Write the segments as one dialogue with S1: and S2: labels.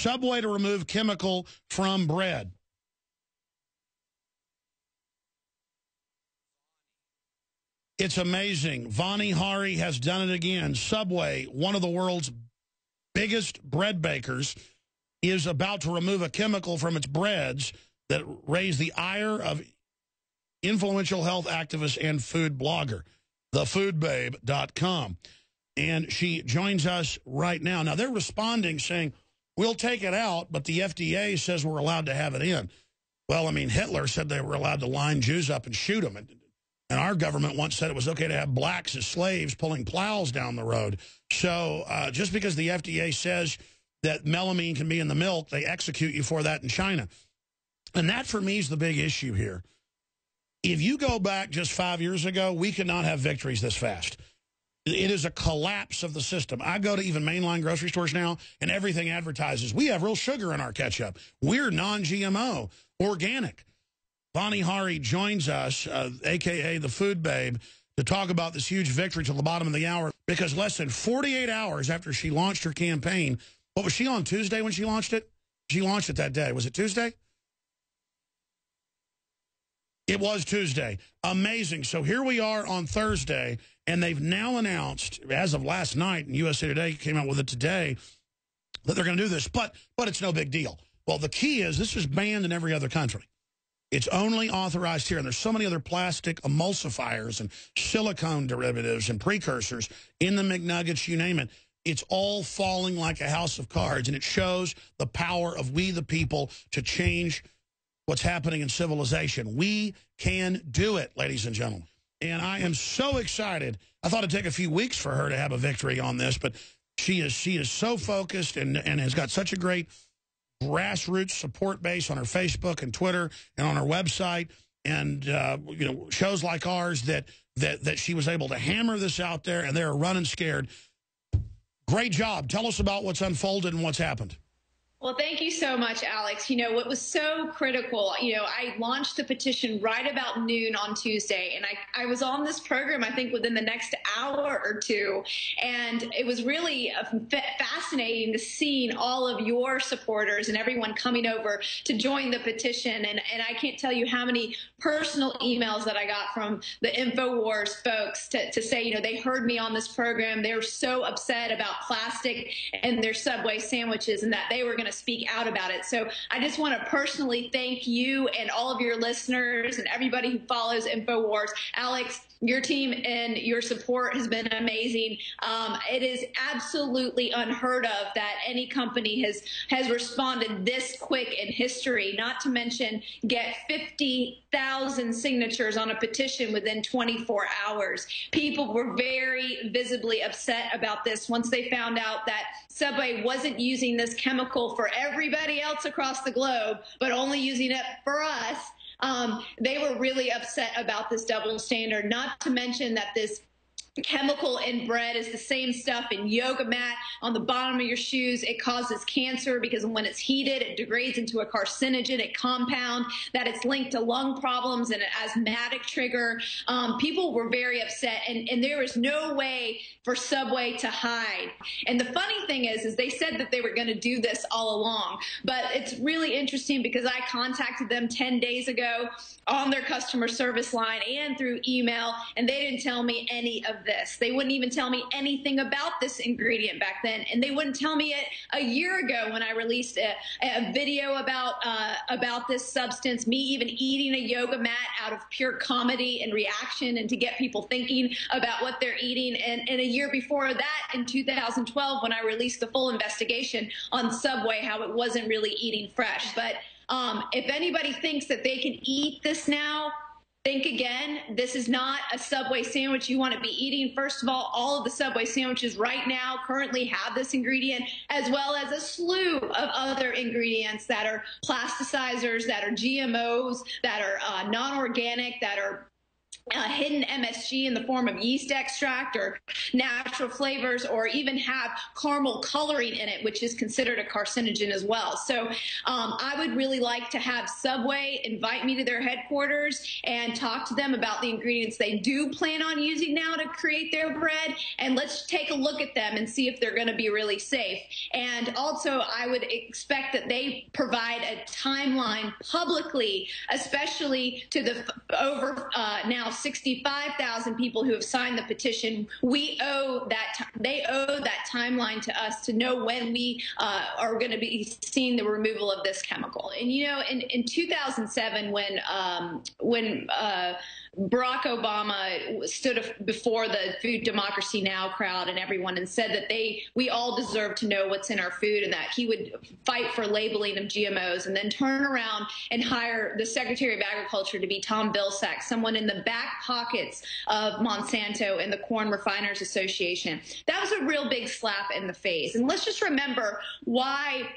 S1: Subway to remove chemical from bread. It's amazing. Vani Hari has done it again. Subway, one of the world's biggest bread bakers, is about to remove a chemical from its breads that raise the ire of influential health activist and food blogger, thefoodbabe.com. And she joins us right now. Now, they're responding saying, we'll take it out, but the FDA says we're allowed to have it in. Well, I mean, Hitler said they were allowed to line Jews up and shoot them. And and our government once said it was okay to have blacks as slaves pulling plows down the road. So uh, just because the FDA says that melamine can be in the milk, they execute you for that in China. And that, for me, is the big issue here. If you go back just five years ago, we could not have victories this fast. It is a collapse of the system. I go to even mainline grocery stores now, and everything advertises, we have real sugar in our ketchup. We're non-GMO, organic. Vani Hari joins us, uh, a.k.a. the Food Babe, to talk about this huge victory to the bottom of the hour because less than 48 hours after she launched her campaign, what was she on Tuesday when she launched it? She launched it that day. Was it Tuesday? It was Tuesday. Amazing. So here we are on Thursday, and they've now announced, as of last night, and USA Today came out with it today, that they're going to do this, but but it's no big deal. Well, the key is this is banned in every other country. It's only authorized here. And there's so many other plastic emulsifiers and silicone derivatives and precursors in the McNuggets, you name it. It's all falling like a house of cards. And it shows the power of we the people to change what's happening in civilization. We can do it, ladies and gentlemen. And I am so excited. I thought it'd take a few weeks for her to have a victory on this, but she is she is so focused and, and has got such a great grassroots support base on her Facebook and Twitter and on her website and uh, you know shows like ours that that that she was able to hammer this out there and they're running scared. Great job. Tell us about what's unfolded and what's happened.
S2: Well, thank you so much, Alex. You know, what was so critical, you know, I launched the petition right about noon on Tuesday, and I, I was on this program, I think, within the next hour or two. And it was really fascinating to see all of your supporters and everyone coming over to join the petition. And, and I can't tell you how many personal emails that I got from the InfoWars folks to, to say, you know, they heard me on this program. They were so upset about plastic and their Subway sandwiches and that they were going to to speak out about it. So I just want to personally thank you and all of your listeners and everybody who follows InfoWars. Alex, your team and your support has been amazing. Um, it is absolutely unheard of that any company has has responded this quick in history. Not to mention get 50,000 signatures on a petition within 24 hours. People were very visibly upset about this once they found out that Subway wasn't using this chemical for everybody else across the globe, but only using it for us. Um, they were really upset about this double standard, not to mention that this chemical in bread is the same stuff in yoga mat on the bottom of your shoes. It causes cancer because when it's heated, it degrades into a carcinogenic compound that it's linked to lung problems and an asthmatic trigger. Um, people were very upset and, and there was no way for Subway to hide. And the funny thing is, is they said that they were going to do this all along, but it's really interesting because I contacted them 10 days ago on their customer service line and through email, and they didn't tell me any of this. They wouldn't even tell me anything about this ingredient back then, and they wouldn't tell me it a year ago when I released a, a video about uh, about this substance. Me even eating a yoga mat out of pure comedy and reaction, and to get people thinking about what they're eating. And, and a year before that, in 2012, when I released the full investigation on Subway, how it wasn't really eating fresh, but um, if anybody thinks that they can eat this now, think again. This is not a Subway sandwich you want to be eating. First of all, all of the Subway sandwiches right now currently have this ingredient, as well as a slew of other ingredients that are plasticizers, that are GMOs, that are uh, non organic, that are uh, hidden MSG in the form of yeast extract or natural flavors, or even have caramel coloring in it, which is considered a carcinogen as well. So um, I would really like to have Subway invite me to their headquarters and talk to them about the ingredients they do plan on using now to create their bread. And let's take a look at them and see if they're going to be really safe. And also, I would expect that they provide a timeline publicly, especially to the over uh, now 65,000 people who have signed the petition. We owe that they owe that timeline to us to know when we uh, are going to be seeing the removal of this chemical. And you know, in, in 2007, when um, when uh, Barack Obama stood before the Food Democracy Now crowd and everyone and said that they we all deserve to know what's in our food and that he would fight for labeling of GMOs and then turn around and hire the Secretary of Agriculture to be Tom Vilsack, someone in the back pockets of Monsanto and the Corn Refiners Association. That was a real big slap in the face. And let's just remember why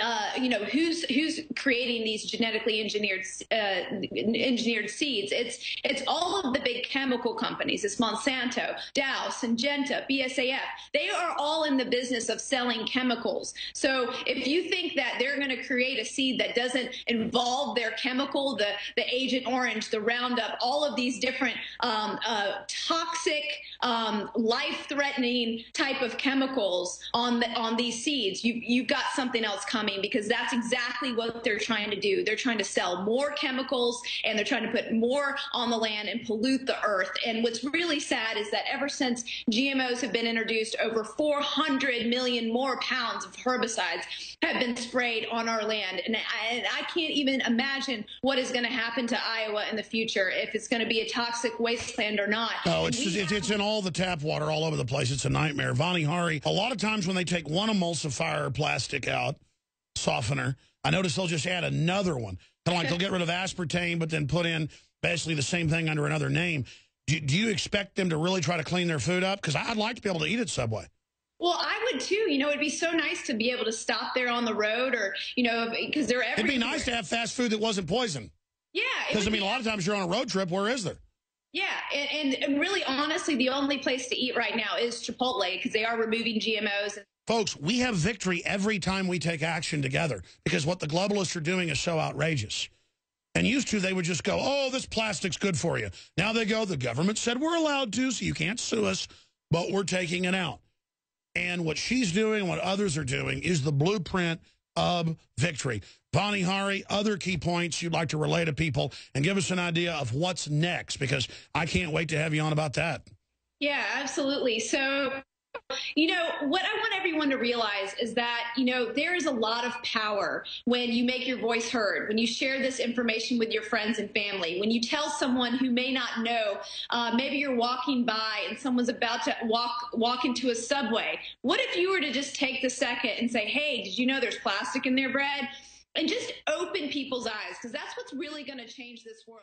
S2: uh, you know who's who's creating these genetically engineered uh, engineered seeds? It's it's all of the big chemical companies. It's monsanto dow syngenta BASF they are all in the business of selling chemicals. So if you think that they're going to create a seed that doesn't involve their chemical the the agent orange the roundup all of these different um, uh, toxic um, life-threatening type of chemicals on the on these seeds you you've got something else coming because that's exactly what they're trying to do. They're trying to sell more chemicals and they're trying to put more on the land and pollute the earth. And what's really sad is that ever since GMOs have been introduced, over 400 million more pounds of herbicides have been sprayed on our land. And I, I can't even imagine what is going to happen to Iowa in the future if it's going to be a toxic wasteland or not.
S1: Oh, it's, just, it's, it's in all the tap water all over the place. It's a nightmare. Vani Hari, a lot of times when they take one emulsifier plastic out, softener. I notice they'll just add another one. Kind of like they'll get rid of aspartame, but then put in basically the same thing under another name. Do, do you expect them to really try to clean their food up? Because I'd like to be able to eat at Subway.
S2: Well, I would too. You know, it'd be so nice to be able to stop there on the road or, you know, because they're everywhere.
S1: It'd be nice to have fast food that wasn't poison.
S2: Yeah.
S1: Because, I mean, a lot of times you're on a road trip. Where is there?
S2: Yeah, and, and, really, honestly, the only place to eat right now is Chipotle because they are removing GMOs.
S1: Folks, we have victory every time we take action together because what the globalists are doing is so outrageous. And used to, they would just go, oh, this plastic's good for you. Now they go, the government said we're allowed to, so you can't sue us, but we're taking it out. And what she's doing, what others are doing, is the blueprint of victory. Vani Hari, other key points you'd like to relay to people and give us an idea of what's next, because I can't wait to have you on about that.
S2: Yeah, absolutely. So you know, what I want everyone to realize is that, you know, there is a lot of power when you make your voice heard, when you share this information with your friends and family, when you tell someone who may not know, uh, maybe you're walking by and someone's about to walk, walk into a subway. What if you were to just take the second and say, hey, did you know there's plastic in their bread? and just open people's eyes because that's what's really going to change this world.